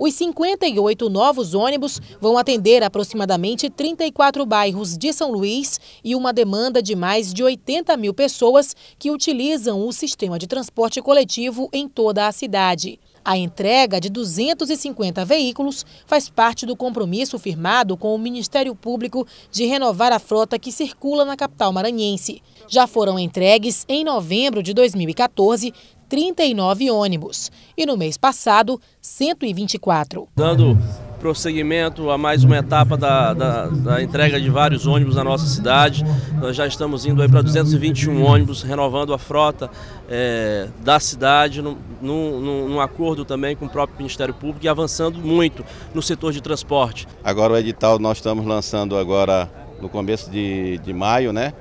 Os 58 novos ônibus vão atender aproximadamente 34 bairros de São Luís e uma demanda de mais de 80 mil pessoas que utilizam o sistema de transporte coletivo em toda a cidade. A entrega de 250 veículos faz parte do compromisso firmado com o Ministério Público de renovar a frota que circula na capital maranhense. Já foram entregues, em novembro de 2014, 39 ônibus e no mês passado, 124. Dando prosseguimento a mais uma etapa da, da, da, entrega de vários ônibus na nossa cidade. Nós já estamos indo para 221 ônibus, renovando a frota é, da cidade, num, num, num, acordo também com o próprio Ministério Público e avançando muito no setor de transporte. Agora o edital nós estamos lançando agora no começo de, de maio, né?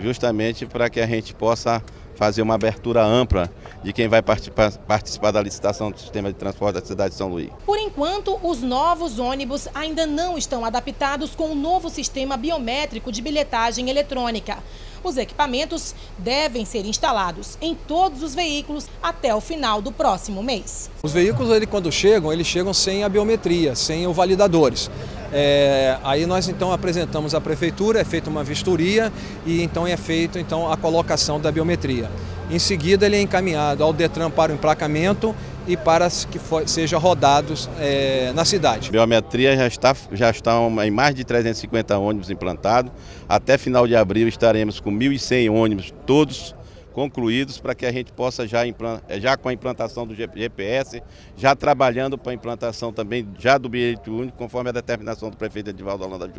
Justamente para que a gente possa fazer uma abertura ampla de quem vai participar, participar da licitação do sistema de transporte da cidade de São Luís. Por enquanto, os novos ônibus ainda não estão adaptados com o novo sistema biométrico de bilhetagem eletrônica. Os equipamentos devem ser instalados em todos os veículos até o final do próximo mês. Os veículos, ele, quando chegam, eles chegam sem a biometria, sem os validadores. É, aí nós então apresentamos à prefeitura, é feita uma vistoria e então é feito então a colocação da biometria. Em seguida ele é encaminhado ao Detran para o emplacamento e para que for, seja rodados é, na cidade. Biometria já está, já está em mais de 350 ônibus implantados. Até final de abril estaremos com 1.100 ônibus todos concluídos para que a gente possa já, já com a implantação do GPS, já trabalhando para a implantação também já do bilhete único, conforme a determinação do prefeito Edivaldo Holanda Júnior.